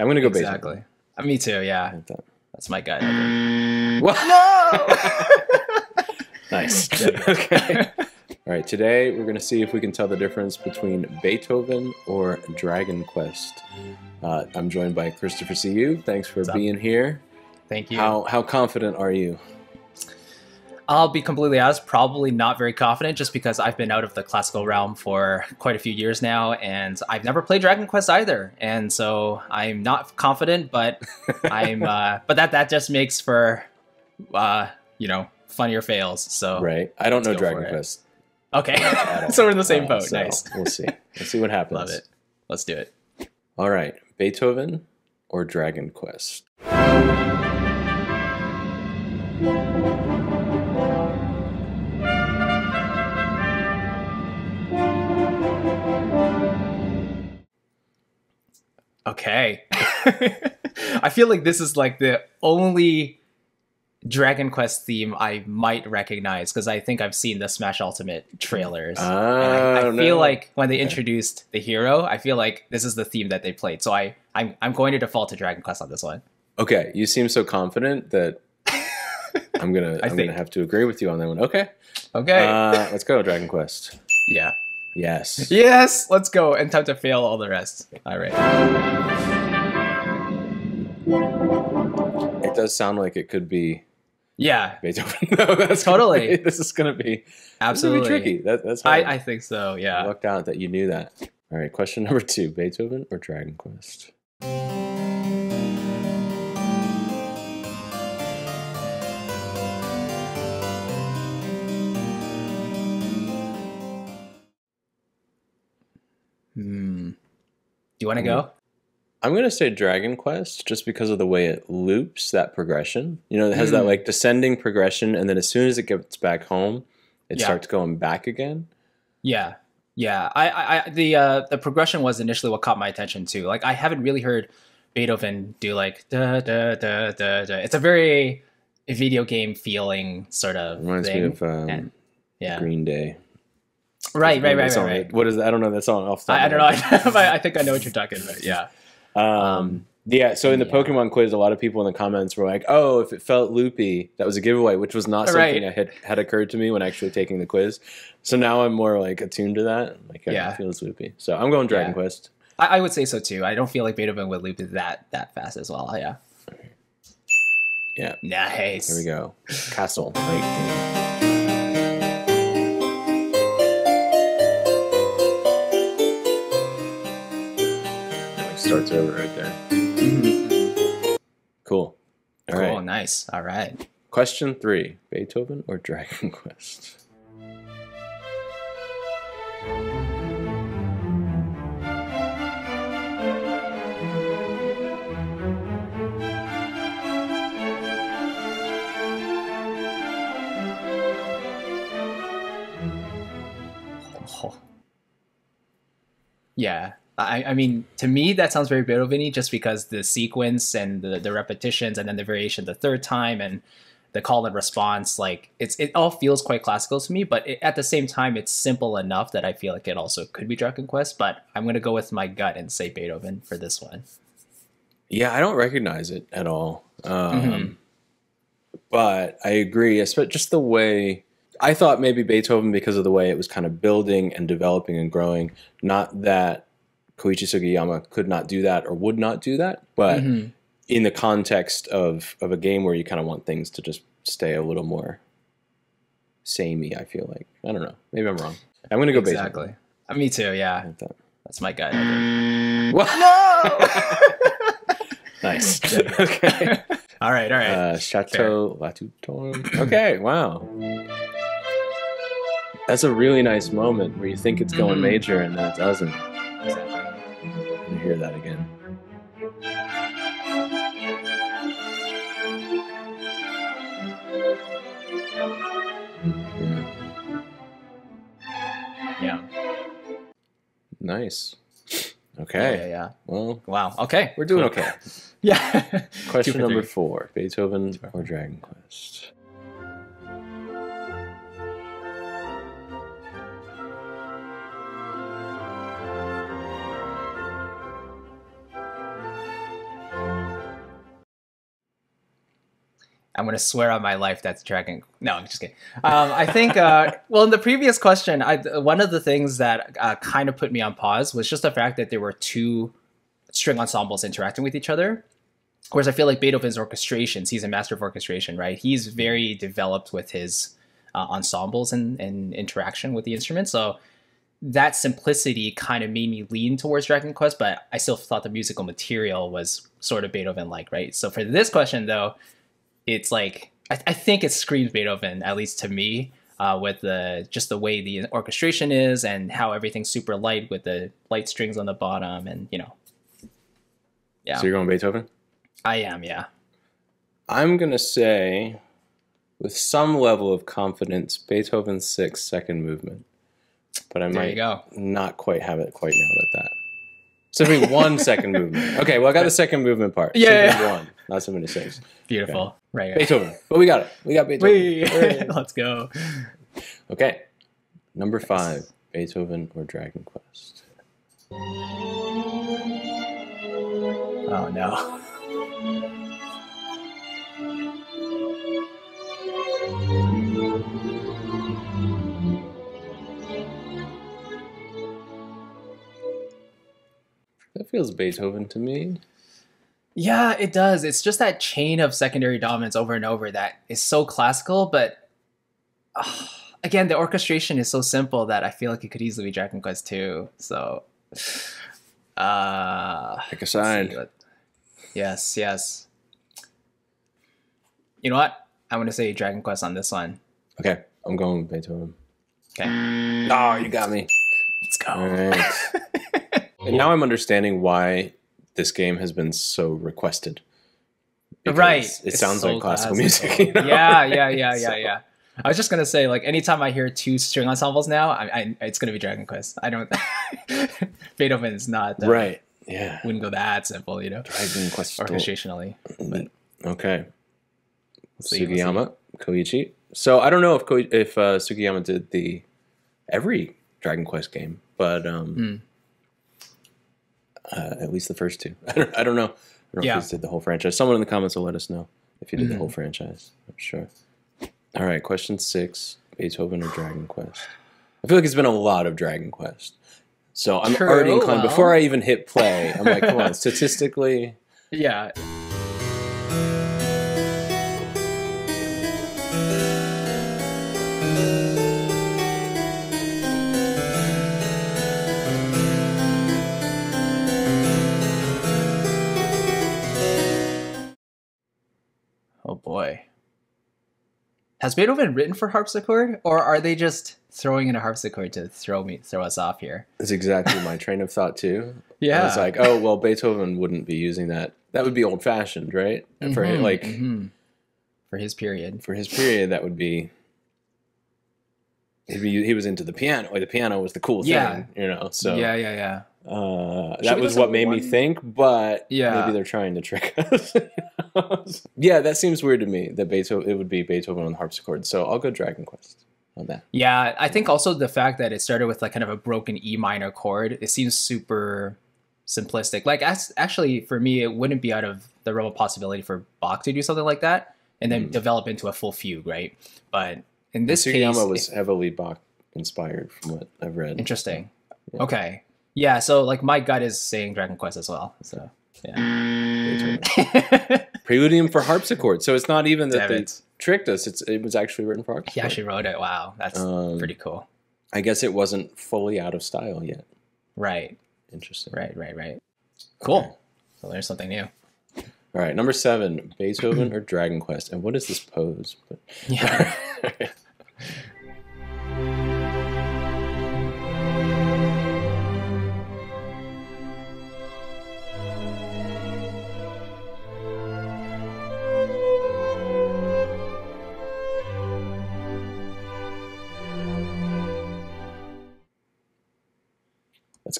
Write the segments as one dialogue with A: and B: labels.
A: I'm gonna go
B: exactly. Uh, me too. Yeah, that's my gut. I
A: What?
B: think.
A: Nice. okay. All right. Today we're gonna see if we can tell the difference between Beethoven or Dragon Quest. Uh, I'm joined by Christopher Siu. Thanks for
B: What's up?
A: being here.
B: Thank you.
A: How how confident are you?
B: I'll be completely honest, probably not very confident just because I've been out of the classical realm for quite a few years now and I've never played Dragon Quest either. And so I'm not confident, but I'm uh but that that just makes for uh you know, funnier fails. So
A: Right. I don't know Dragon. Quest.
B: okay. so we're in the same
A: Uh,
B: boat.
A: so
B: nice.
A: We'll see. We'll see what happens.
B: Love it. Let's do it.
A: All right. Beethoven or Dragon Quest?
B: Okay. I feel like this is like the only Dragon Quest theme I might recognize because I think I've seen the Smash Ultimate trailers. And I, I
A: Oh,
B: feel
A: no.
B: like when they introduced the hero, I feel like this is the theme that they played. So I, I'm, I'm going to default to Dragon Quest on this one.
A: Okay, you seem so confident that I'm gonna
B: I
A: I'm gonna have to agree with you on that one. Okay,
B: Okay.
A: uh, let's go Dragon Quest.
B: yeah.
A: Yes.
B: Yes. Let's go. And time to fail all the rest. All right.
A: It does sound like it could be
B: Yeah.
A: Beethoven. no, that's
B: Totally.
A: be- this is gonna be this is gonna
B: Absolutely.
A: be tricky. That, that's
B: I,
A: hard.
B: I think so.
A: I
B: Yeah.
A: lucked out that you knew that. All right, question number two: Beethoven or Dragon Quest?
B: You want to go?
A: I'm gonna say Dragon Quest just because of the way it loops that progression. You know, it has that
B: Mm.
A: like descending progression, and then as soon as it gets back home, it
B: Yeah.
A: starts going back again.
B: Yeah, yeah. I, I, I the uh, the progression was initially what caught my attention too. Like I haven't really heard Beethoven do like da da da da da. It's a very video game feeling sort of
A: Reminds
B: thing.
A: me of um,
B: And- yeah,
A: Green Day.
B: Right, right, right, right, right.
A: What is that? I don't know that song off the top
B: I, I don't know. I, think I know what you're talking about. Yeah,
A: Um,
B: Um,
A: yeah, so in the
B: yeah.
A: Pokemon quiz, a lot of people in the comments were like, "Oh, if it felt loopy, that was a giveaway," which was not something
B: Right.
A: that had, had occurred to me when actually taking the quiz. So now I'm more like attuned to that. Like, yeah,
B: Yeah.
A: it feels loopy. So I'm going Dragon
B: Yeah.
A: Quest.
B: I, I would say so too. I don't feel like Beethoven would loop that that fast as well. Yeah.
A: Yeah.
B: Nice.
A: Here we go. Castle. Like, starts over right there. Cool. All right.
B: Cool. Nice. All right.
A: Question three: Beethoven or Dragon Quest?
B: Oh. Yeah. I, I mean, to me, that sounds very Beethoven just because the sequence and the, the repetitions and then the variation the third time and the call and response, like it's it all feels quite classical to me, but it, at the same time, it's simple enough that I feel like it also could be Dragon Quest. But I'm gonna go with my gut and say Beethoven for this one.
A: Yeah, I don't recognize it at all. Um,
B: Mhm.
A: But I agree, especially just the way I thought maybe Beethoven because of the way it was kind of building and developing and growing. Not that Koichi Sugiyama could not do that or would not do that, but
B: Mhm.
A: in the context of of a game where you kind of want things to just stay a little more samey, I feel like I don't know. Maybe I'm wrong. I'm gonna go
B: Exactly. Uh, me too. Yeah,
A: thought-
B: that's my gut. I
A: What? nice. okay.
B: all right. All right.
A: Uh, Chateau Ladutorm. Okay, wow. That's a really nice moment where you think it's going
B: Mhm.
A: major and then it doesn't.
B: exactly.
A: You hear that again. Yeah.
B: Yeah.
A: Nice. Okay.
B: Yeah. yeah.
A: Well,
B: Wow. Okay.
A: we're doing okay.
B: Yeah.
A: Question number four Beethoven or Dragon Quest?
B: I'm gonna swear on my life that's Dragon. No, I'm just kidding. Um, I think. Uh, well, in the previous question, I one of the things that uh, kind of put me on pause was just the fact that there were two string ensembles interacting with each other. Whereas I feel like Beethoven's orchestrations, he's a master of orchestration, right? He's very developed with his uh, ensembles and, and interaction with the instruments. So that simplicity kind of made me lean towards Dragon Quest, but I still thought the musical material was sort of Beethoven like, right? So for this question, though, it's like I, I think it screams Beethoven, at least to me, uh, with the just the way the orchestration is and how everything's super light with the light strings on the bottom, and you know, yeah.
A: So you're going Beethoven?
B: I am, yeah.
A: I'm gonna say, with some level of confidence, Beethoven's Sixth Second Movement, but I
B: There
A: might not quite have it quite nailed at that. Symphony one second movement. Okay, well I got the second movement part.
B: Yeah,
A: Symphony
B: yeah.
A: one, not so many six.
B: Beautiful. Right. right.
A: Beethoven, but we got it. We got Beethoven.
B: Whee!
A: Hooray.
B: Let's go.
A: Okay, number five, Beethoven or Dragon Quest.
B: Oh no.
A: Feels Beethoven to me.
B: Yeah, it does. It's just that chain of secondary dominants over and over that is so classical, but uh, again, the orchestration is so simple that I feel like it could easily be Dragon Quest 2. So, uh,
A: Pick a side.
B: what- yes, yes. You know what? I'm gonna say Dragon Quest on this one.
A: Okay, I'm going with Beethoven.
B: Okay,
A: Oh, you got me.
B: let's go.
A: And now I'm understanding why this game has been so requested.
B: Right.
A: It sounds
B: so
A: like classical music. you know?
B: Yeah, yeah, yeah, yeah,
A: So-
B: yeah. I was just gonna say, like, anytime I hear two string ensembles now, I, I it's gonna be Dragon Quest. I don't. Beethoven is not uh,
A: Right. Yeah.
B: Wouldn't go that simple, you know,
A: Dragon Quest.
B: orchestrationally. But
A: Okay. Sugiyama, Koichi. So I don't know if Ko- if uh, Sugiyama did the every Dragon Quest game, but um, uh, at least the first two. I don't, I don't know. I don't know
B: Yeah.
A: if he did the whole franchise. Someone in the comments will let us know if he did the
B: Mhm.
A: whole franchise. I'm sure. All right, question six: Beethoven or Dragon Quest? I feel like it's been a lot of Dragon Quest, so I'm
B: True,
A: already inclined.
B: well.
A: Before I even hit play, I'm like, come on, statistically.
B: yeah, Has Beethoven written for harpsichord, or are they just throwing in a harpsichord to throw me, throw us off here?
A: That's exactly my train of thought too.
B: Yeah,
A: I was like, oh well, Beethoven wouldn't be using that. That would be old fashioned, right? And For like
B: mhm. for his period.
A: for his period, that would be. Be, he was into the piano. Like the piano was the cool
B: Yeah.
A: thing, you know. So
B: yeah, yeah, yeah.
A: uh, that was what made me think. But
B: Yeah.
A: maybe they're trying to trick us. yeah, that seems weird to me. That Beethoven it would be Beethoven on the harpsichord. So I'll go Dragon Quest on that.
B: Yeah, I think also the fact that it started with like kind of a broken E minor chord, it seems super simplistic. Like as, actually for me, it wouldn't be out of the realm of possibility for Bach to do something like that and then
A: Mm.
B: develop into a full fugue, right? But in this
A: Sugiyama
B: case,
A: was
B: it-
A: heavily Bach inspired, from what I've read.
B: interesting.
A: Yeah.
B: Okay, yeah. So like my gut is saying Dragon Quest as well. So yeah.
A: Preludium for harpsichord. So it's not even that
B: Damn
A: they
B: it.
A: tricked us. It's it was actually written for harpsichord.
B: He actually wrote it. Wow, that's
A: Um,
B: pretty cool.
A: I guess it wasn't fully out of style yet.
B: Right,
A: Interesting.
B: right, right, right. Cool.
A: Okay.
B: So there's something new.
A: All right, number seven, Beethoven or Dragon Quest, and what is this pose? But
B: Yeah.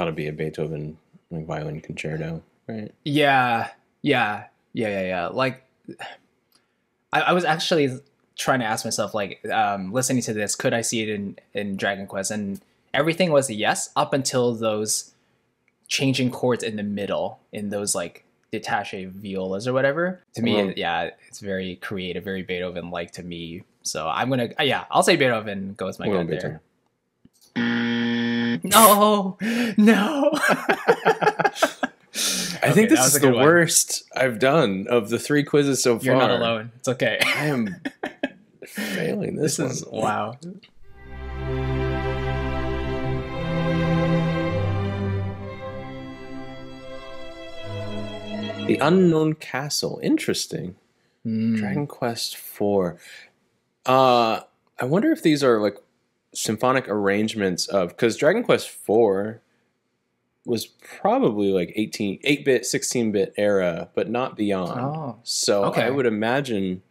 A: got to be a Beethoven like violin concerto, right?
B: Yeah, yeah, yeah, yeah, yeah. Like, I, I was actually trying to ask myself, like, um, listening to this, could I see it in in Dragon Quest? And everything was a yes up until those changing chords in the middle, in those like detache violas or whatever. To me,
A: Well-
B: yeah, it's very creative, very Beethoven like to me. So I'm gonna, yeah, I'll say Beethoven goes my there.
A: Beethoven.
B: No, no.
A: I
B: Okay,
A: think
B: that
A: this is the
B: one.
A: worst I've done of the three quizzes so far.
B: You're not alone. It's okay.
A: I am failing this,
B: This is
A: one.
B: wow.
A: The Unknown Castle. Interesting.
B: Mm.
A: Dragon Quest Four. Uh, I wonder if these are like symphonic arrangements of because Dragon Quest Four was probably like 18 8 bit 16 bit era but not beyond
B: Oh,
A: so
B: okay.
A: i would imagine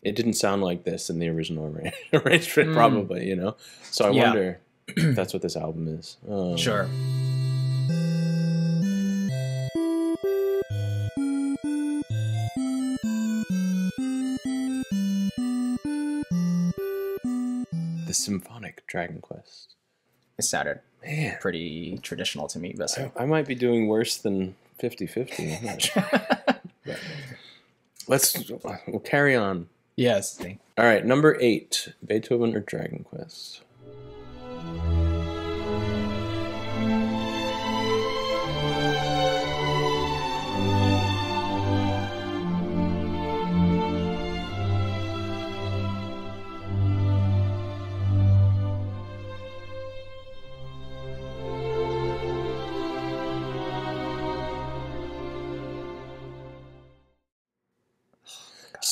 A: it didn't sound like this in the original arrangement
B: Mm.
A: probably you know so i
B: Yeah.
A: wonder if that's what this album is um,
B: sure.
A: Dragon quest.
B: It sounded
A: man.
B: pretty traditional to me, but.
A: I, I might be doing worse than 50-50 i'm not sure. But let's we'll carry on.
B: Yes.
A: all right number eight beethoven or dragon quest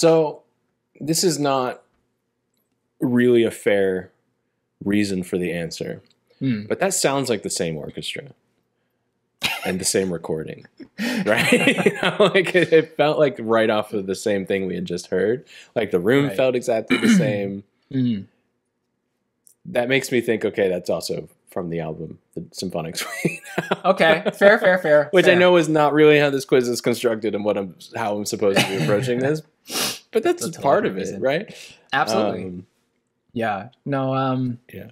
A: So, this is not really a fair reason for the answer,
B: Hmm.
A: but that sounds like the same orchestra and the same recording, right? You know, like it, it felt like right off of the same thing we had just heard. Like the room
B: Right.
A: felt exactly the same.
B: Mm.
A: That makes me think, okay, that's also from the album, the Symphonic Suite.
B: Okay, fair, fair, fair.
A: Which I know is not really how this quiz is constructed and what I'm how I'm supposed to be approaching this. But that's
B: That's
A: part of it,
B: reason.
A: right?
B: absolutely.
A: Um,
B: yeah. No. Um.
A: yeah.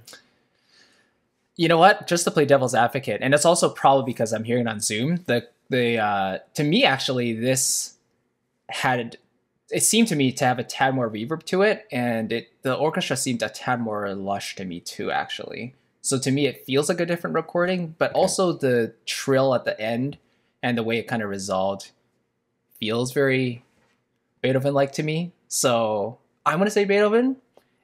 B: You know what? Just to play devil's advocate, and it's also probably because I'm hearing on Zoom. The the uh, to me actually this had it seemed to me to have a tad more reverb to it, and it the orchestra seemed a tad more lush to me too. Actually, so to me it feels like a different recording, but
A: Okay.
B: also the trill at the end and the way it kind of resolved feels very Beethoven like to me. So I'm gonna say Beethoven,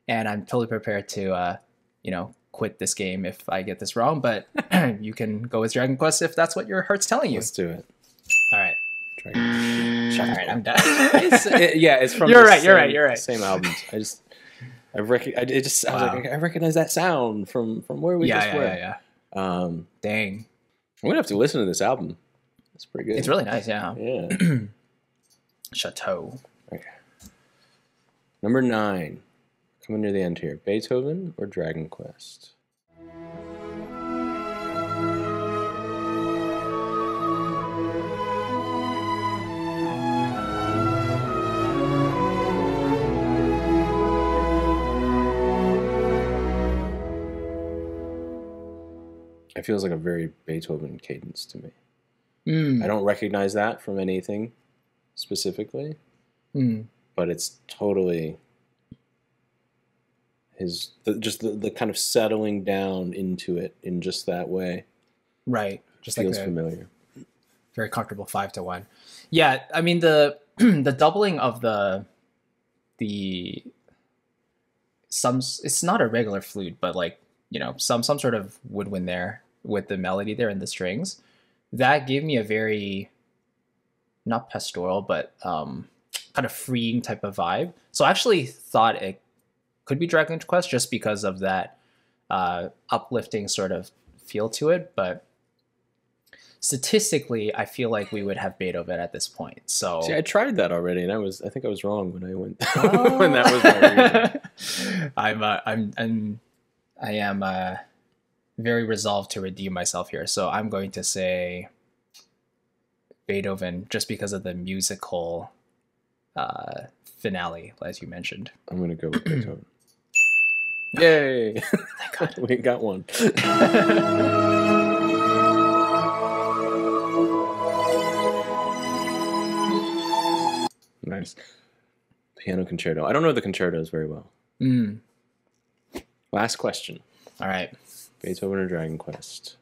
B: and I'm totally prepared to uh, you know quit this game if I get this wrong. But you can go with Dragon Quest if that's what your heart's telling you.
A: Let's do it.
B: All right,
A: Dragon-
B: all right, I'm done.
A: it's, it- yeah, it's from.
B: You're
A: the
B: right, you're right, you're right.
A: Same albums. I just, I rec- I, it just, I was like, I recognize that sound from from where we
B: yeah,
A: just
B: yeah,
A: were.
B: yeah, yeah.
A: Um,
B: Dang,
A: I'm gonna have to listen to this album. It's pretty good.
B: it's really nice. Yeah,
A: yeah.
B: Chateau. Okay.
A: Number nine, coming near the end here. Beethoven or Dragon Quest? It feels like a very Beethoven cadence to me.
B: Mm,
A: I don't recognize that from anything specifically,
B: mm,
A: but it's totally his the, just the, the kind of settling down into it in just that way
B: right, just like
A: feels
B: a
A: familiar.
B: very comfortable five to one. Yeah, I mean the the doubling of the the some it's not a regular flute, but like you know some some sort of woodwind there with the melody there and the strings. That gave me a very not pastoral, but um, kind of freeing type of vibe. So I actually thought it could be Dragon Quest just because of that uh, uplifting sort of feel to it, but statistically, I feel like we would have Beethoven at this point. So
A: See, I tried that already, and I was I think I was wrong when I went when that was my reason.
B: I'm, uh, I'm, I'm, I am uh, very resolved to redeem myself here. So I'm going to say Beethoven, just because of the musical uh, finale, as you mentioned.
A: I'm gonna go with Beethoven. Yay! we got one.
B: Nice.
A: Piano concerto. I don't know the concertos very well.
B: Mm.
A: Last question.
B: All right.
A: Beethoven or Dragon Quest?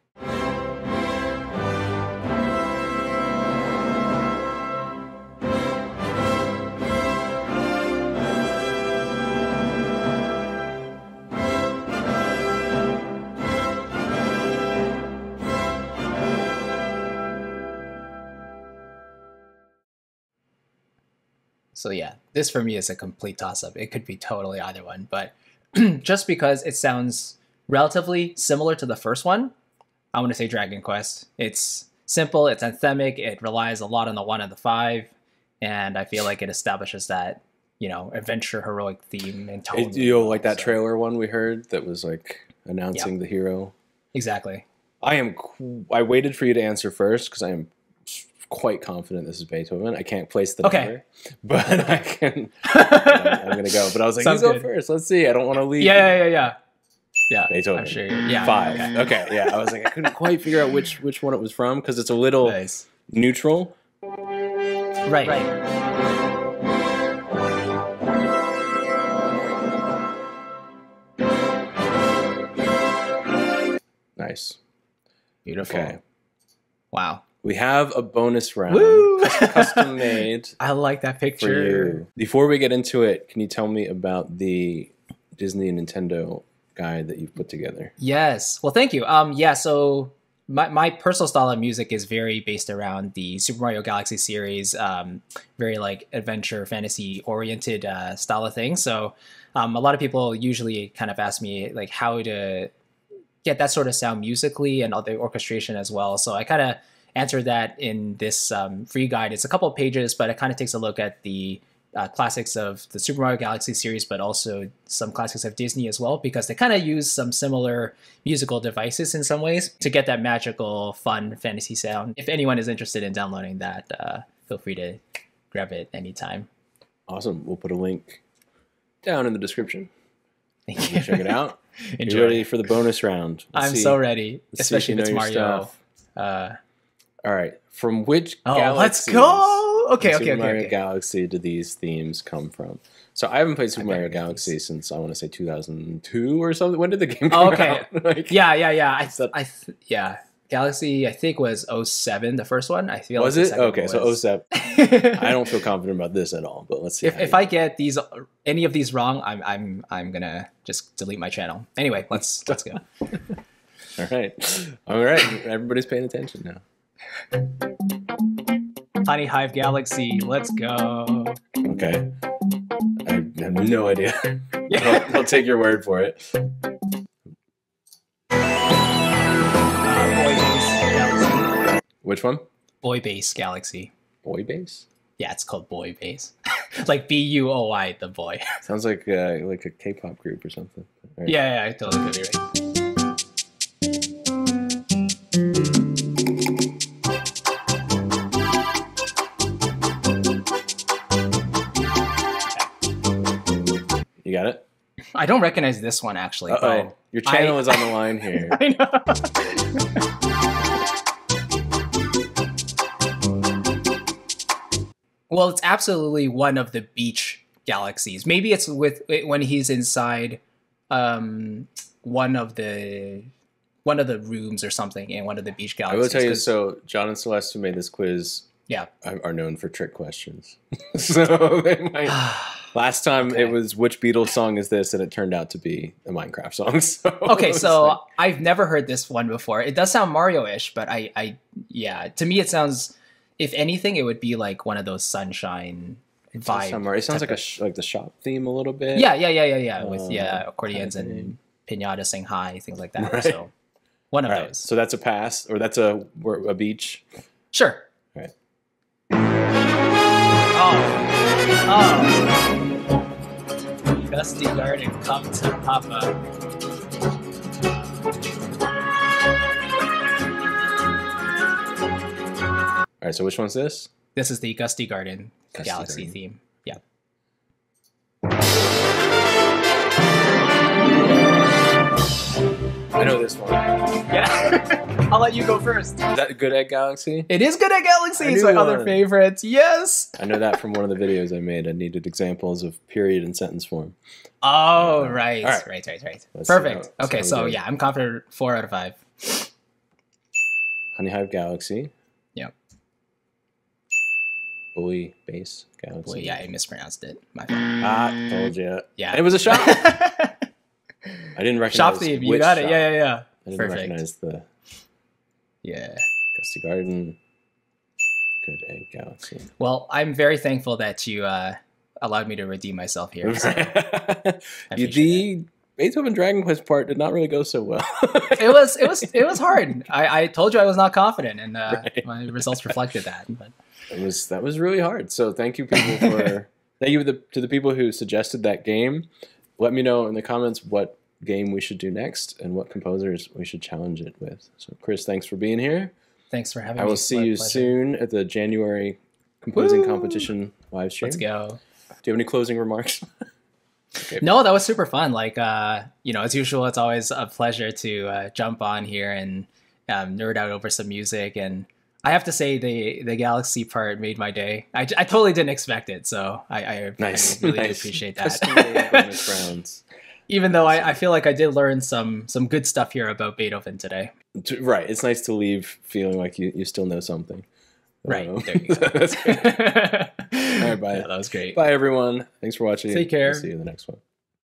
B: So yeah, this for me is a complete toss up. It could be totally either one, but just because it sounds relatively similar to the first one, I want to say Dragon Quest. It's simple, it's anthemic, it relies a lot on the one and the five, and I feel like it establishes that you know adventure heroic theme and tone.
A: It- you know, like that
B: So-
A: trailer one we heard that was like announcing the hero.
B: Exactly.
A: I am. qu- I waited for you to answer first because I am quite confident this is Beethoven. I can't place the
B: Okay.
A: number, but I can. I'm gonna go. But I was like,
B: Sounds
A: you go first. Let's see. I don't want to leave.
B: Yeah, yeah, yeah, yeah. Yeah,
A: Beethoven.
B: I'm sure. Yeah,
A: Five.
B: Okay.
A: Okay. Yeah. I was like, I couldn't quite figure out which which one it was from because it's a little
B: Nice.
A: neutral.
B: Right.
A: Nice.
B: Beautiful.
A: Okay.
B: Wow.
A: We have a bonus round, custom made
B: I like that
A: for
B: picture.
A: you. Before we get into it, can you tell me about the Disney and Nintendo guide that you've put together?
B: Yes. Well, thank you. Um, yeah. So my my personal style of music is very based around the Super Mario Galaxy series. Um, very like adventure fantasy oriented uh, style of thing. So um, a lot of people usually kind of ask me like how to get that sort of sound musically and all the orchestration as well. So I kind of answer that in this um, free guide. It's a couple of pages, but it kind of takes a look at the uh, classics of the Super Mario Galaxy series, but also some classics of Disney as well, because they kind of use some similar musical devices in some ways to get that magical, fun fantasy sound. If anyone is interested in downloading that, uh, feel free to grab it anytime.
A: Awesome. We'll put a link down in the description.
B: Thank
A: You check it out.
B: Enjoy.
A: You ready for the bonus round? Let's
B: I'm
A: see.
B: so ready,
A: Let's
B: especially if it's Mario. Uh,
A: All right. From which
B: oh,
A: galaxies
B: let's go! Okay, okay,
A: Super
B: okay,
A: Mario
B: okay.
A: Galaxy do these themes come from? So I haven't played Super Mario
B: bet these-
A: Galaxy since I want to say 2002 or something. When did the game oh, come
B: Oh, okay.
A: out? Like,
B: Yeah, yeah, yeah. I,
A: that-
B: I, th- yeah. Galaxy, I think was 07, the first one. I feel
A: Was
B: like
A: it? Okay,
B: one
A: so 07. I don't feel confident about this at all, but let's see.
B: if, if I get these any of these wrong, I'm I'm I'm gonna just delete my channel. Anyway, let's let's go.
A: All right. All right. Everybody's paying attention now.
B: Honey Hive Galaxy, let's go.
A: Okay. I have no idea.
B: Yeah.
A: I'll, I'll take your word for it.
B: Uh, Boy Base
A: Which one?
B: Boy Base Galaxy.
A: Boy Base?
B: Yeah, it's called Boy Base. like B U O I, the boy.
A: Sounds like uh, like a K-pop group or something. Right.
B: Yeah, yeah, I totally could be right. I don't recognize this one actually. But
A: oh. Your channel
B: I-
A: is on the line here.
B: I know. well, it's absolutely one of the beach galaxies. Maybe it's with when he's inside um, one of the one of the rooms or something in one of the beach galaxies.
A: I will tell you. So John and Celeste, who made this quiz,
B: yeah.
A: are are known for trick questions. so they might. Last time
B: Okay.
A: it was which Beatles song is this, and it turned out to be a Minecraft song. So
B: okay, so
A: like-
B: I've never heard this one before. It does sound Mario-ish, but I, I, yeah, to me it sounds. If anything, it would be like one of those sunshine
A: it
B: vibe.
A: sound it sounds like a sh- like the shop theme a little bit.
B: Yeah, yeah, yeah, yeah, yeah. With
A: Uh,
B: yeah, accordions and pinata sing high, things like that.
A: Right.
B: So one of
A: All right.
B: those.
A: So that's a pass, or that's a a beach.
B: Sure.
A: Right.
B: Oh. Oh. Gusty garden, come to Papa.
A: All right. So which one's this?
B: This is the Gusty Garden
A: Gusty
B: Galaxy
A: Garden.
B: theme. Yeah.
A: I know this one.
B: Yeah. I'll let you go first.
A: Is that Good Egg Galaxy?
B: It is Good Egg Galaxy. It's my other
A: one.
B: favorite. Yes.
A: I know that from one of the videos I made. I needed examples of period and sentence form.
B: Oh,
A: Yeah.
B: right.
A: All right.
B: right, right, right,
A: Let's
B: Perfect.
A: how-
B: okay, so yeah, I'm confident four out of five.
A: Honey Hive Galaxy.
B: Yep.
A: Bully Base Galaxy.
B: Boy, yeah, I mispronounced it. My fault.
A: Ah, told you.
B: Yeah.
A: And it was a shop. I didn't recognize.
B: Shop thief, you got it. Yeah, yeah, yeah.
A: I didn't
B: Perfect.
A: recognize the
B: Yeah.
A: Gusty Garden. Good Egg Galaxy.
B: Well, I'm very thankful that you uh, allowed me to redeem myself here. So
A: the Beethoven Dragon Quest part did not really go so well.
B: it was it was it was hard. I, I told you I was not confident, and uh,
A: Right.
B: my results reflected that. But
A: It was that was really hard. So thank you people for thank you to the, to the people who suggested that game. Let me know in the comments what game we should do next and what composers we should challenge it with. So Chris, thanks for being here.
B: thanks for having
A: I
B: me.
A: will see you
B: pleasure.
A: soon at the January composing
B: Woo!
A: competition live stream.
B: Let's go.
A: Do you have any closing remarks?
B: No, that was super fun. Like, uh, you know, as usual, it's always a pleasure to uh, jump on here and um, nerd out over some music. And I have to say, the the Galaxy part made my day. I, I totally didn't expect it, so I, I,
A: Nice.
B: I really
A: nice.
B: appreciate that. Even though I, I feel like I did learn some some good stuff here about Beethoven today.
A: Right. It's nice to leave feeling like you, you still know something.
B: Right,
A: Um,
B: there you go.
A: that's great.
B: All
A: right, bye.
B: Yeah, that was great.
A: Bye, everyone. Thanks for watching.
B: Take care.
A: We'll see you in the next one.